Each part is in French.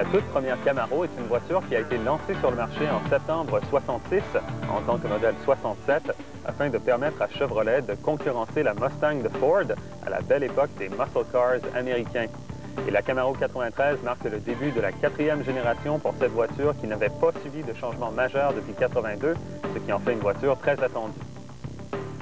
La toute première Camaro est une voiture qui a été lancée sur le marché en septembre 66 en tant que modèle 67 afin de permettre à Chevrolet de concurrencer la Mustang de Ford à la belle époque des muscle cars américains. Et la Camaro 93 marque le début de la quatrième génération pour cette voiture qui n'avait pas subi de changement majeur depuis 82, ce qui en fait une voiture très attendue.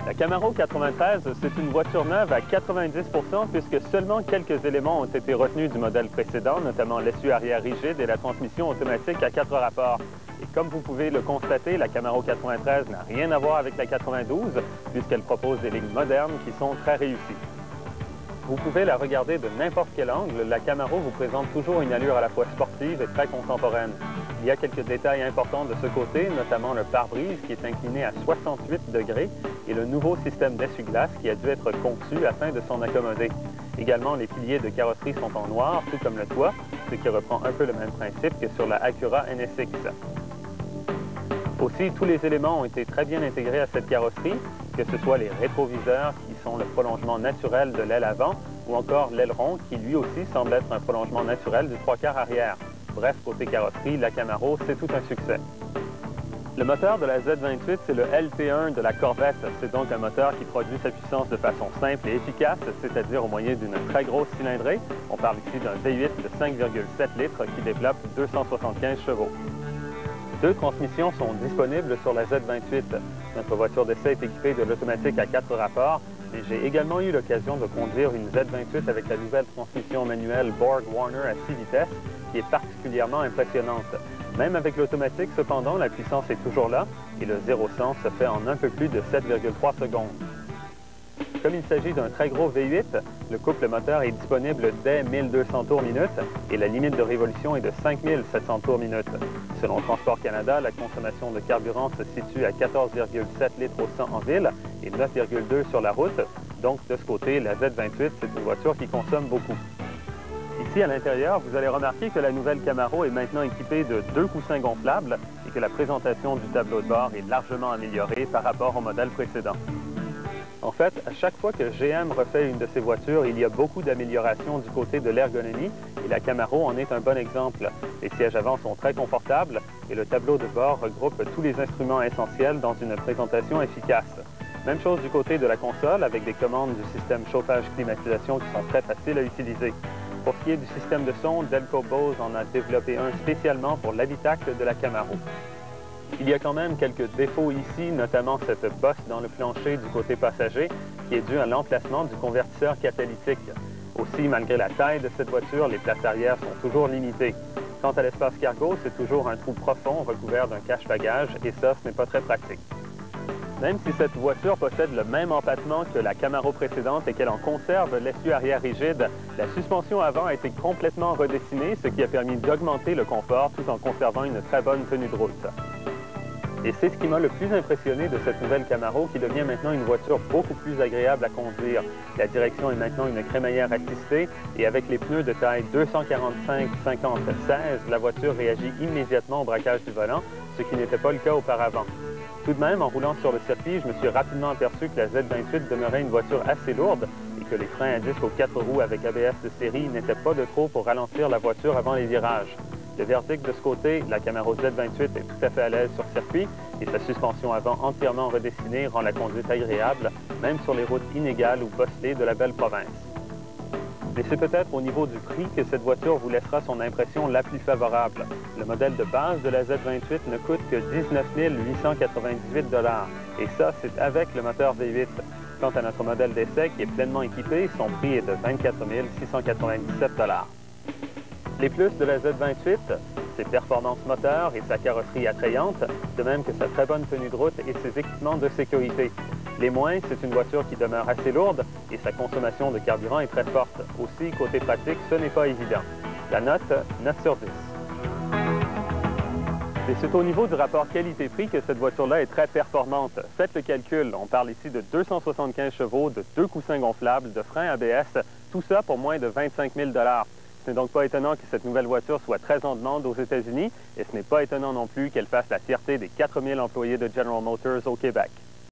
La Camaro 93, c'est une voiture neuve à 90% puisque seulement quelques éléments ont été retenus du modèle précédent, notamment l'essuie arrière rigide et la transmission automatique à quatre rapports. Et comme vous pouvez le constater, la Camaro 93 n'a rien à voir avec la 92 puisqu'elle propose des lignes modernes qui sont très réussies. Vous pouvez la regarder de n'importe quel angle. La Camaro vous présente toujours une allure à la fois sportive et très contemporaine. Il y a quelques détails importants de ce côté, notamment le pare-brise qui est incliné à 68 degrés et le nouveau système d'essuie-glace qui a dû être conçu afin de s'en accommoder. Également, les piliers de carrosserie sont en noir, tout comme le toit, ce qui reprend un peu le même principe que sur la Acura NSX. Aussi, tous les éléments ont été très bien intégrés à cette carrosserie, que ce soit les rétroviseurs qui sont le prolongement naturel de l'aile avant, ou encore l'aileron qui lui aussi semble être un prolongement naturel du trois quarts arrière. Bref, côté carrosserie, la Camaro, c'est tout un succès. Le moteur de la Z28, c'est le LT1 de la Corvette. C'est donc un moteur qui produit sa puissance de façon simple et efficace, c'est-à-dire au moyen d'une très grosse cylindrée. On parle ici d'un V8 de 5,7 litres qui développe 275 chevaux. Deux transmissions sont disponibles sur la Z28. Notre voiture d'essai est équipée de l'automatique à quatre rapports, mais j'ai également eu l'occasion de conduire une Z28 avec la nouvelle transmission manuelle Borg Warner à 6 vitesses, qui est particulièrement impressionnante. Même avec l'automatique, cependant, la puissance est toujours là et le 0-100 se fait en un peu plus de 7,3 secondes. Comme il s'agit d'un très gros V8, le couple moteur est disponible dès 1200 tours minute et la limite de révolution est de 5700 tours minute. Selon Transport Canada, la consommation de carburant se situe à 14,7 litres au 100 en ville et 9,2 sur la route. Donc, de ce côté, la Z28, c'est une voiture qui consomme beaucoup. Ici, à l'intérieur, vous allez remarquer que la nouvelle Camaro est maintenant équipée de deux coussins gonflables et que la présentation du tableau de bord est largement améliorée par rapport au modèle précédent. En fait, à chaque fois que GM refait une de ses voitures, il y a beaucoup d'améliorations du côté de l'ergonomie et la Camaro en est un bon exemple. Les sièges avant sont très confortables et le tableau de bord regroupe tous les instruments essentiels dans une présentation efficace. Même chose du côté de la console avec des commandes du système chauffage-climatisation qui sont très faciles à utiliser. Pour ce qui est du système de son, Delco Bose en a développé un spécialement pour l'habitacle de la Camaro. Il y a quand même quelques défauts ici, notamment cette bosse dans le plancher du côté passager qui est due à l'emplacement du convertisseur catalytique. Aussi, malgré la taille de cette voiture, les places arrière sont toujours limitées. Quant à l'espace cargo, c'est toujours un trou profond recouvert d'un cache-bagages et ça, ce n'est pas très pratique. Même si cette voiture possède le même empattement que la Camaro précédente et qu'elle en conserve l'essuie arrière rigide, la suspension avant a été complètement redessinée, ce qui a permis d'augmenter le confort tout en conservant une très bonne tenue de route. Et c'est ce qui m'a le plus impressionné de cette nouvelle Camaro qui devient maintenant une voiture beaucoup plus agréable à conduire. La direction est maintenant une crémaillère assistée et avec les pneus de taille 245-50-16, la voiture réagit immédiatement au braquage du volant, ce qui n'était pas le cas auparavant. Tout de même, en roulant sur le circuit, je me suis rapidement aperçu que la Z28 demeurait une voiture assez lourde et que les freins à disque aux quatre roues avec ABS de série n'étaient pas de trop pour ralentir la voiture avant les virages. Le verdict de ce côté, la Camaro Z28 est tout à fait à l'aise sur circuit et sa suspension avant entièrement redessinée rend la conduite agréable, même sur les routes inégales ou bosselées de la belle province. Mais c'est peut-être au niveau du prix que cette voiture vous laissera son impression la plus favorable. Le modèle de base de la Z28 ne coûte que 19 898 et ça, c'est avec le moteur V8. Quant à notre modèle d'essai qui est pleinement équipé, son prix est de 24 697 les plus de la Z28, ses performances moteurs et sa carrosserie attrayante, de même que sa très bonne tenue de route et ses équipements de sécurité. Les moins, c'est une voiture qui demeure assez lourde et sa consommation de carburant est très forte. Aussi, côté pratique, ce n'est pas évident. La note, 9 sur 10. Et c'est au niveau du rapport qualité-prix que cette voiture-là est très performante. Faites le calcul, on parle ici de 275 chevaux, de deux coussins gonflables, de freins ABS, tout ça pour moins de 25 000 ce n'est donc pas étonnant que cette nouvelle voiture soit très en demande aux États-Unis et ce n'est pas étonnant non plus qu'elle fasse la fierté des 4000 employés de General Motors au Québec.